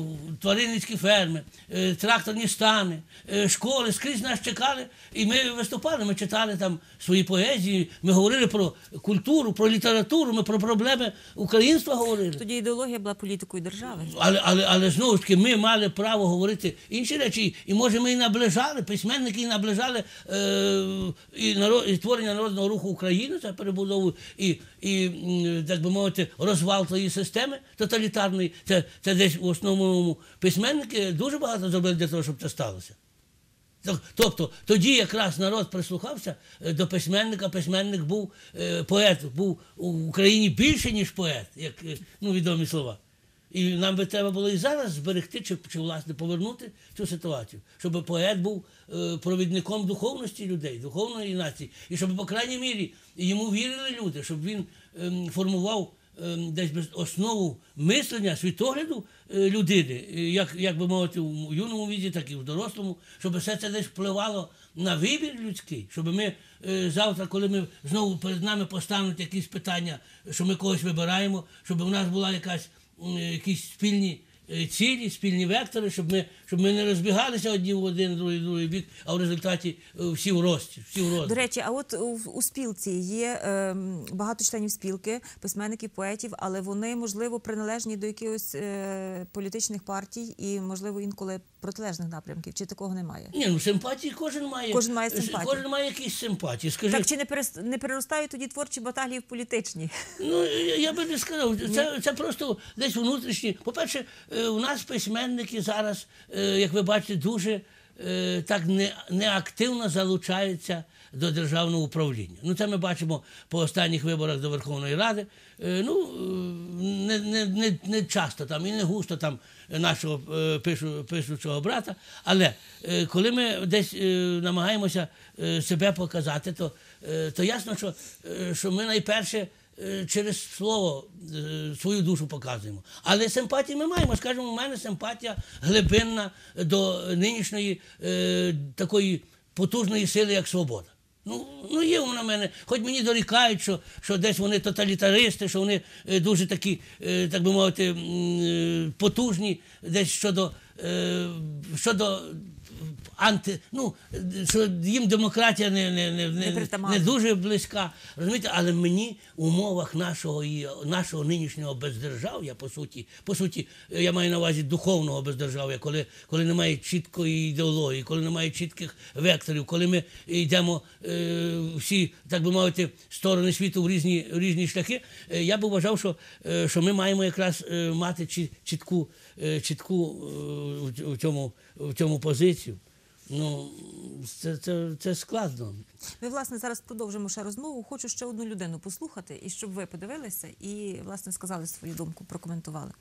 тваринницькі ферми, е, тракторні стани, е, школи скрізь нас чекали, і ми виступали, ми читали там свої поезії, ми говорили про культуру, про літературу, ми про проблеми українства говорили. Тоді ідеологія була політикою держави. Але, але, але знову ж таки, ми мали право говорити інші речі, і може ми і наближали, письменники і наближали е, і, народ, і творення народного руху України, це перебудову, і, і так би мовити, розвал тої системи тоталітарної. Це, це десь в основному письменники дуже багато зробили для того, щоб це сталося. Тоб- Тобто тоді якраз народ прислухався е, до письменника. Письменник був е, поет, був у Україні більше, ніж поет, як е, ну, відомі слова. І нам би треба було і зараз зберегти чи, чи власне повернути цю ситуацію, щоб поет був провідником духовності людей, духовної нації, і щоб, по крайній мірі, йому вірили люди, щоб він ем, формував ем, десь основу мислення, світогляду людини, е, як, як би мовити, у юному віці, так і в дорослому, щоб все це десь впливало на вибір людський, щоб ми е, завтра, коли ми знову перед нами постануть якісь питання, що ми когось вибираємо, щоб у нас була якась якісь спільні е, цілі, спільні вектори, щоб ми, щоб ми не розбігалися одні в один, другий, другий бік, а в результаті е, всі в рості, всі в рості. До речі, а от у, спілці є ем, багато членів спілки, письменників, поетів, але вони, можливо, приналежні до якихось е, політичних партій і, можливо, інколи протилежних напрямків. Чи такого немає? Ні, ну симпатії кожен має. Кожен має симпатії. Кожен має якісь симпатії. Скажи, Так чи не перес- не переростають тоді творчі баталії в політичні? Ну, я, я би не сказав, це, це просто десь внутрішні. По-перше, е, у нас письменники зараз, е, як ви бачите, дуже е, так не, неактивно залучаються до державного управління. Ну, це ми бачимо по останніх виборах до Верховної Ради. Е, Ну, е, не, не, не, не часто там і не густо там нашого е, пишу, пишучого брата. Але е, коли ми десь е, намагаємося е, себе показати, то, е, то ясно, що, е, що ми найперше е, через слово е, свою душу показуємо. Але симпатії ми маємо. Скажімо, у мене симпатія глибинна до нинішньої е, такої потужної сили, як свобода. Ну, ну є вона в мене, хоч мені дорікають, що, що десь вони тоталітаристи, що вони е, дуже такі, е, так би мовити, е, потужні десь щодо, е, щодо анти, ну, що їм демократія не, не, не, не, не дуже близька. Розумієте, але мені в умовах нашого, і- нашого нинішнього бездержав'я, по суті, по суті, я маю на увазі духовного бездержав'я, коли, коли немає чіткої ідеології, коли немає чітких векторів, коли ми йдемо е, всі, так би мовити, сторони світу в різні, в різні шляхи, е, я би вважав, що, е, що ми маємо якраз е, мати чітку, чітку е, в- в цьому, в цьому позицію. Ну, це, це, це складно. Ми, власне, зараз продовжимо ще розмову. Хочу ще одну людину послухати, і щоб ви подивилися і, власне, сказали свою думку, прокоментували.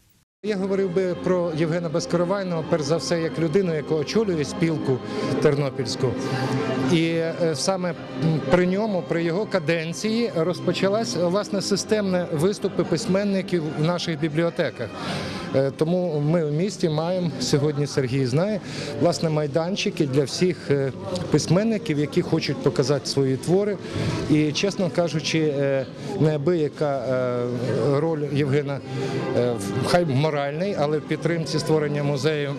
Я говорив би про Євгена Безкоровайного, перш за все, як людину, яка очолює спілку тернопільську. І е, саме при ньому, при його каденції, розпочалась власне системне виступи письменників в наших бібліотеках. Е, Тому ми в місті маємо сьогодні Сергій знає власне майданчики для всіх е, письменників, які хочуть показати свої твори. І чесно кажучи, е, неабияка роль Євгена хай моральний, але в підтримці створення музею.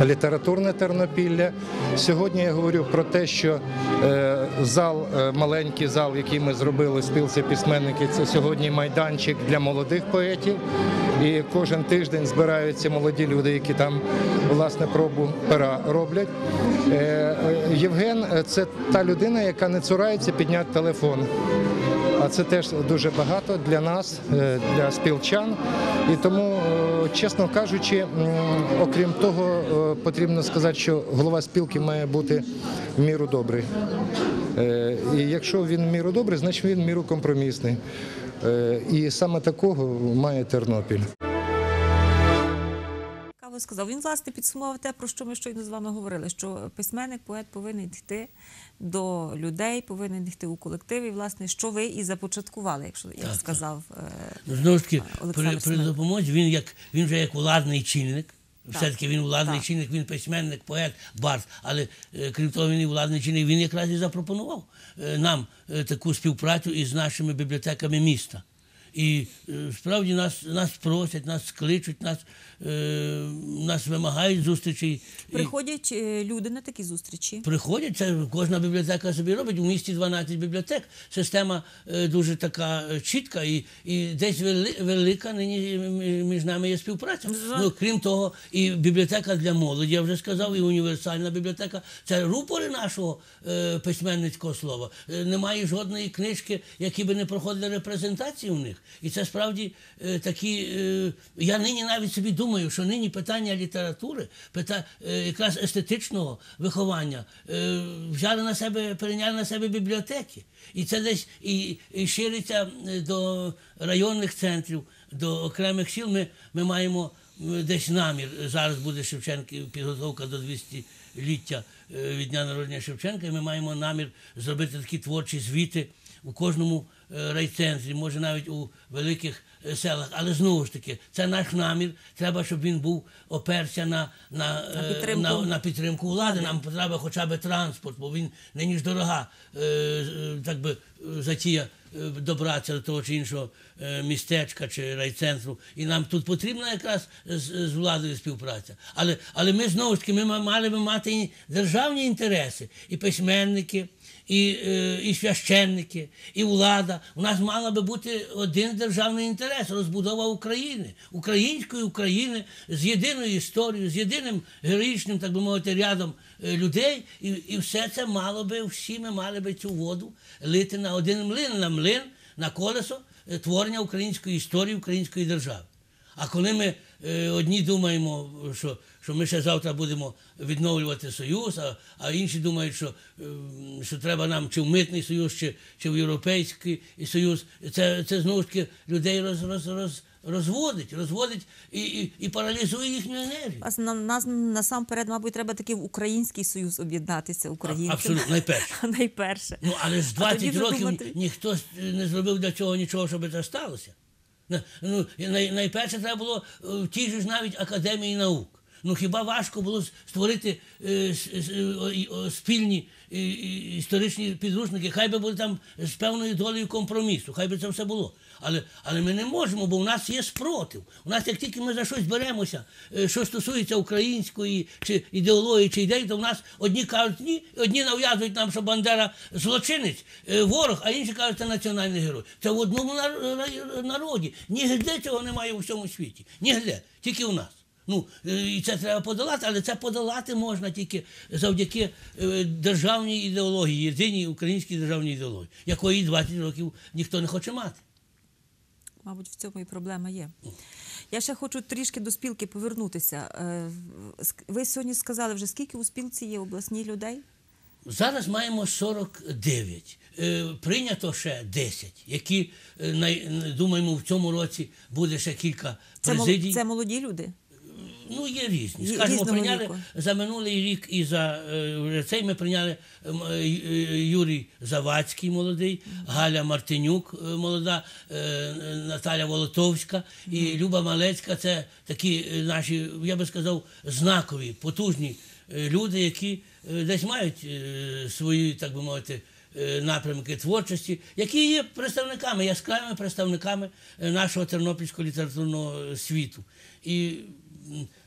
Літературне Тернопілля. Сьогодні я говорю про те, що е, зал, е, маленький зал, який ми зробили спілці письменники, це сьогодні майданчик для молодих поетів. І кожен тиждень збираються молоді люди, які там власне пробу пера роблять. Е, Євген це та людина, яка не цурається підняти телефон. А це теж дуже багато для нас, е, для спілчан. І тому, е, чесно кажучи, окрім того, е, потрібно сказати, що голова спілки має бути в міру добрий. І якщо він в міру добрий, значить він в міру компромісний. І саме такого має Тернопіль. Сказав. Він власне підсумував те, про що ми щойно з вами говорили: що письменник, поет повинен йти до людей, повинен йти у колективі. Власне, що ви і започаткували, якщо як Так, сказав так. Ну, знову ж таки, при, при допомозі він як він вже як владний чинник. Так. Все-таки він владний Так. чинник, він письменник, поет, бард. Але е, крім того, він і владний чинник. Він якраз і запропонував е, нам е, таку співпрацю із нашими бібліотеками міста. І е, справді нас, нас просять, нас кличуть, нас, е, нас вимагають зустрічей. Приходять е, люди на такі зустрічі. Приходять, це кожна бібліотека собі робить. У місті 12 бібліотек. Система е, дуже така чітка і, і десь вели, велика нині між нами є співпраця. Ну, крім того, і бібліотека для молоді, я вже сказав, і універсальна бібліотека. Це рупори нашого е, письменницького слова. Е, немає жодної книжки, які би не проходили репрезентації у них. І це справді е, такі. Е, я нині навіть собі думаю, що нині питання літератури, пита, е, якраз естетичного виховання е, взяли на себе, перейняли на себе бібліотеки. І це десь і, і шириться до районних центрів, до окремих сіл. Ми, ми маємо десь намір. Зараз буде Шевченки підготовка до 200-ліття е, від дня народження Шевченка. І ми маємо намір зробити такі творчі звіти у кожному е, райцентрі, може навіть у великих е, селах. Але знову ж таки, це наш намір. Треба, щоб він був оперся на, на, е, підтримку. на, на підтримку влади. Нам треба хоча б транспорт, бо він нині ж дорога, так би затія добратися до того чи іншого містечка чи райцентру. І нам тут потрібна якраз з, з владою співпраця. Але, але ми знову ж таки ми мали би мати і державні інтереси, і письменники. І, е, і священники, і влада. У нас мала би бути один державний інтерес розбудова України, української України з єдиною історією, з єдиним героїчним, так би мовити, рядом е, людей. І, і все це мало би, всі ми мали би цю воду лити на один млин, на млин, на колесо е, творення української історії, української держави. А коли ми одні думаємо, що, що ми ще завтра будемо відновлювати союз, а, а інші думають, що, е, що треба нам чи в митний союз, чи, чи в європейський союз, це, це знову ж таки людей роз, роз, роз, розводить, розводить і, і, і паралізує їхню енергію. Вас на нас насамперед, мабуть, треба таки в український союз об'єднатися українцям. Абсолютно, найперше. Найперше. Ну, але ж 20 років думати- ніхто не зробив для цього нічого, щоб це сталося. Ну, най, найперше треба було е, в тій же ж навіть академії наук. Ну хіба важко було створити е, е, спільні е, е, історичні підручники, хай би були там з певною долею компромісу, хай би це все було. Але, але ми не можемо, бо у нас є спротив. У нас, як тільки ми за щось беремося, е, що стосується української чи ідеології, чи ідеї, то в нас одні кажуть ні, одні нав'язують нам, що Бандера злочинець, е, ворог, а інші кажуть, це національний герой. Це в одному народі. Нігде цього немає у всьому світі. Нігде, тільки у нас. Ну, е, і це треба подолати, але це подолати можна тільки завдяки е, державній ідеології, єдиній українській державній ідеології, якої 20 років ніхто не хоче мати. Мабуть, в цьому і проблема є. Я ще хочу трішки до спілки повернутися. Е, Ви сьогодні сказали вже, скільки у спілці є обласній людей? Зараз маємо 49. Е, Прийнято ще 10, які, думаємо, в цьому році буде ще кілька президій. це молоді люди? Ну, є різні. Скажімо, прийняли віку. за минулий рік і за е, цей ми прийняли ем, е, Юрій Завадський молодий, Галя Мартинюк е, молода, е, Наталя Волотовська і Люба Малецька. Це такі е, наші, я би сказав, знакові, потужні е, люди, які е, десь мають е, свої, так би мовити, е, напрямки творчості, які є представниками, яскравими представниками е, нашого тернопільського літературного світу. І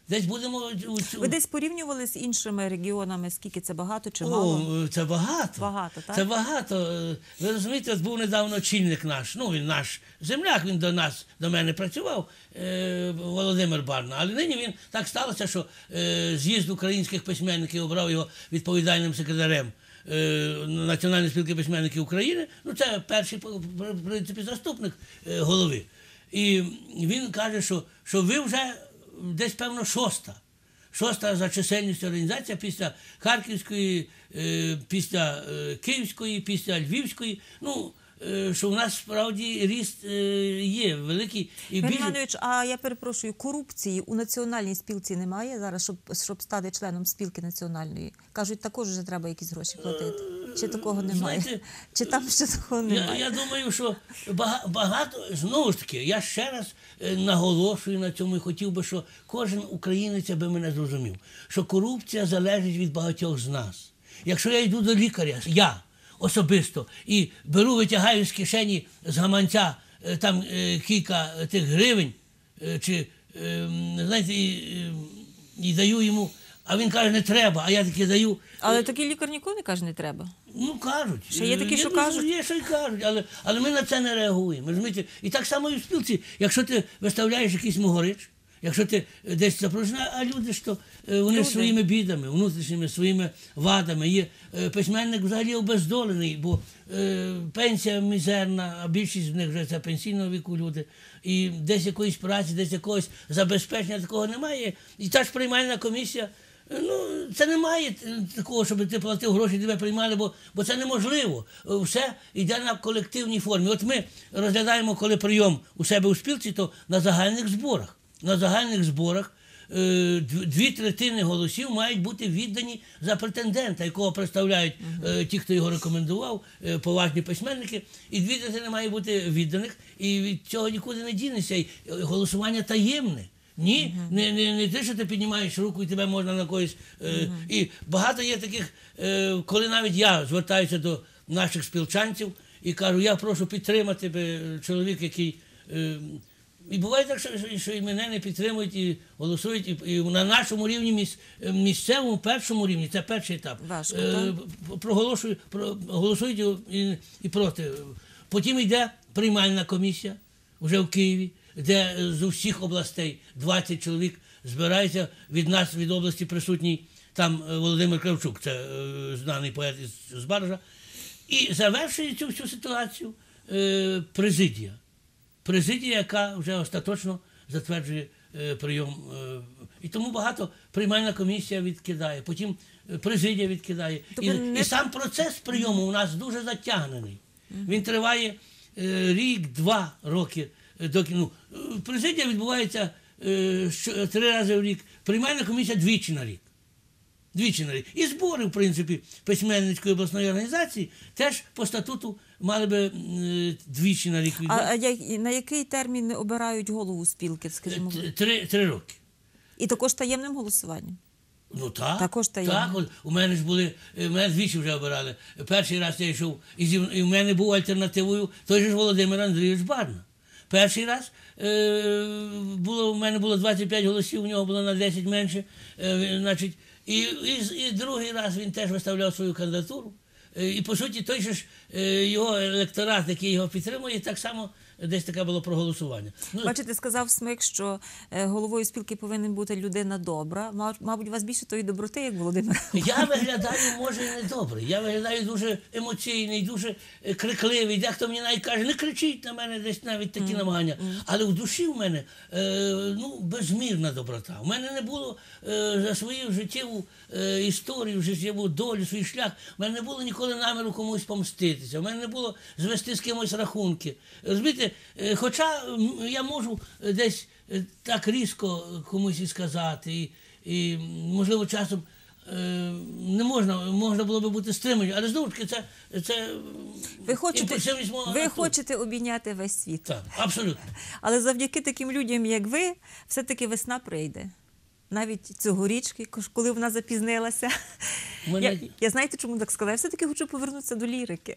десь будемо Ви десь порівнювали з іншими регіонами, скільки це багато чи мало? О, це багато. Багато, так? Це багато. Е, Ви розумієте, був недавно очільник наш, ну він наш земляк, він до нас, до мене працював, е, Володимир Барна. Але нині він так сталося, що е, з'їзд українських письменників обрав його відповідальним секретарем. е, Національної спілки письменників України, ну це перший в принципі заступник е, голови. І він каже, що, що ви вже десь певно шоста. Шоста за чисельністю організація після Харківської, е, після е, Київської, після Львівської. Ну, що у нас справді ріст е, є великий і. Іванович, а я перепрошую, корупції у національній спілці немає зараз, щоб, щоб стати членом спілки національної? Кажуть, також вже треба якісь гроші платити. Чи такого немає? знаєте, Чи там ще такого немає? я думаю, що бага- багато знову ж таки, я ще раз е, наголошую на цьому і хотів би, що кожен українець аби мене зрозумів, що корупція залежить від багатьох з нас. Якщо я йду до лікаря, я особисто і беру, витягаю з кишені з гаманця е, там е, кілька тих гривень, е, чи е, знаєте, і, е, і даю йому, а він каже, не треба, а я таки даю. Але такий лікар ніколи не каже, не треба. Ну кажуть. Ще є такі, що думаю, кажуть? Є, що й кажуть, але, але ми на це не реагуємо. Розумієте? І так само і в спілці. Якщо ти виставляєш якийсь могорич, якщо ти е, десь запрошена, а люди ж то е, вони Люди. своїми бідами, внутрішніми своїми вадами. Є е, письменник взагалі обездолений, бо е, пенсія мізерна, а більшість з них вже це пенсійного віку люди. І десь якоїсь праці, десь якогось забезпечення такого немає. І та ж приймальна комісія. е, Ну, це немає е, такого, щоб ти платив гроші, тебе приймали, бо, бо це неможливо. Е, Все йде на колективній формі. От ми розглядаємо, коли прийом у себе у спілці, то на загальних зборах. На загальних зборах е, дві третини голосів мають бути віддані за претендента, якого представляють е, ті, хто його рекомендував, е, поважні письменники, і дві третини має бути відданих, і від цього нікуди не дінешся. І е, голосування таємне. Ні, не, не, не те, що ти піднімаєш руку і тебе можна на когось. Е, І багато є таких, е, коли навіть я звертаюся до наших спілчанців і кажу, я прошу підтримати чоловік, який. Е, і буває так, що, що, що і мене не підтримують, і голосують, і, і на нашому рівні міс, місцевому першому рівні, це перший етап. Важко, е, проголошую, про, голосують і, і, проти. Потім йде приймальна комісія вже в Києві, де з усіх областей 20 чоловік збирається від нас, від області присутній там е, Володимир Кравчук, це е, знаний поет із з Баржа. І завершує цю всю ситуацію е, президія. Президія, яка вже остаточно затверджує е, прийом. Е, і тому багато приймальна комісія відкидає, потім е, президія відкидає. Тобто І, не- і сам процес прийому у нас дуже затягнений. Він триває е, рік, два роки. Доки, ну, президія відбувається три рази в рік, приймальна комісія двічі на рік. Двічі на рік. І збори, в принципі, письменницької обласної організації теж по статуту мали би двічі на рік А, на який термін обирають голову спілки, скажімо? Три, три роки. І також таємним голосуванням. Ну так. Також. Так, от, у мене ж були, е, мене двічі вже обирали. Перший раз я йшов, і, зі, і в мене був альтернативою той же ж Володимир Андрійович Барна. Перший раз е, було, у мене було 25 голосів, у нього було на 10 менше. Е, значить, і, і, і другий раз він теж виставляв свою кандидатуру. Е, І по суті, той же ж е, його електорат, який його підтримує, так само десь таке було проголосування. Ну, Бачите, сказав Смик, що е, головою спілки повинен бути людина добра. Мабуть, у вас більше тої доброти, як Володимир. Я виглядаю, може, і недобрий. Я виглядаю дуже емоційний, дуже е, крикливий. Дехто мені навіть каже, не кричіть на мене, десь навіть такі намагання. Але в душі в мене е, ну, безмірна доброта. У мене не було е, за свою життєву е, історію, життєву долю, свій шлях. У мене не було ніколи наміру комусь помститися. У мене не було звести з кимось рахунки. Розумієте, е, хоча я можу е, десь е, так різко комусь і сказати, і, і можливо, часом. Не можна, можна було би бути стриманим, але знову ж таки, це, це Ви хочете, ви хочете обійняти весь світ. Так, абсолютно. Але завдяки таким людям, як ви, все-таки весна прийде. Навіть цьогорічки, коли вона запізнилася. Мене- Я, я знаєте, чому так сказала? Я все-таки хочу повернутися до лірики.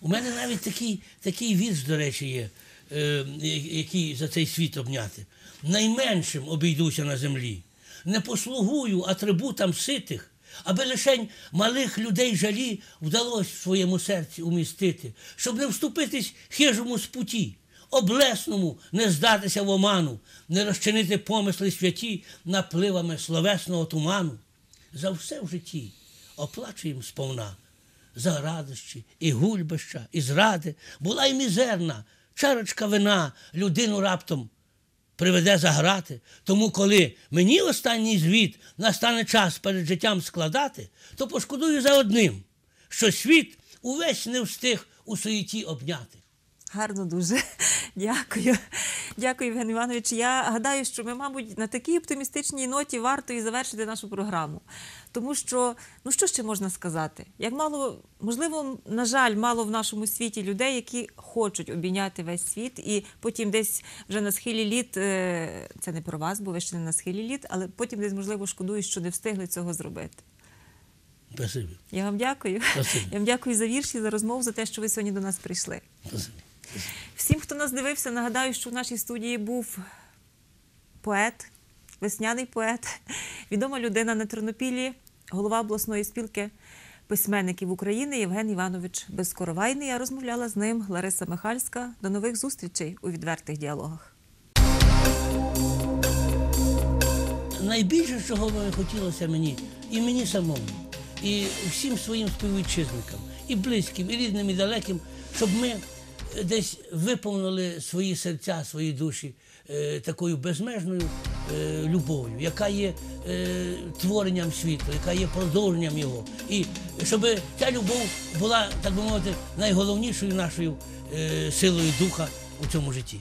У мене навіть такий, такий вірш, до речі, є, е, який за цей світ обняти. Найменшим обійдуся на землі, не послугую атрибутам ситих, аби лишень малих людей жалі вдалося в своєму серці умістити, щоб не вступитись хижому з путі, облесному не здатися в оману, не розчинити помисли святі напливами словесного туману. За все в житті оплачуємо сповна за радощі, і гульбища, і зради, була й мізерна, чарочка вина людину раптом приведе заграти. Тому, коли мені останній звіт настане час перед життям складати, то пошкодую за одним, що світ увесь не встиг у суєті обняти. Гарно дуже. Дякую. Дякую, Євген Іванович. Я гадаю, що ми, мабуть, на такій оптимістичній ноті варто і завершити нашу програму. Тому що, ну що ще можна сказати? Як мало, можливо, на жаль, мало в нашому світі людей, які хочуть обійняти весь світ, і потім десь вже на схилі літ, е, це не про вас, бо ви ще не на схилі літ, але потім десь, можливо, шкодують, що не встигли цього зробити. Спасибі. Я вам дякую. Спасибі. Я вам дякую за вірші, за розмову, за те, що ви сьогодні до нас прийшли. Спасибі. Всім, хто нас дивився, нагадаю, що в нашій студії був поет, весняний поет, відома людина на Тернопілі, голова обласної спілки письменників України Євген Іванович Безкоровайний. Я розмовляла з ним Лариса Михальська. До нових зустрічей у відвертих діалогах. найбільше, чого хотілося мені, і мені самому, і всім своїм співвітчизникам, і близьким, і рідним, і далеким, щоб ми десь виповнили свої серця, свої душі е, такою безмежною е, любов'ю, яка є е, творенням світу, яка є продовженням його. І щоб ця любов була, так би мовити, найголовнішою нашою е, силою духа у цьому житті.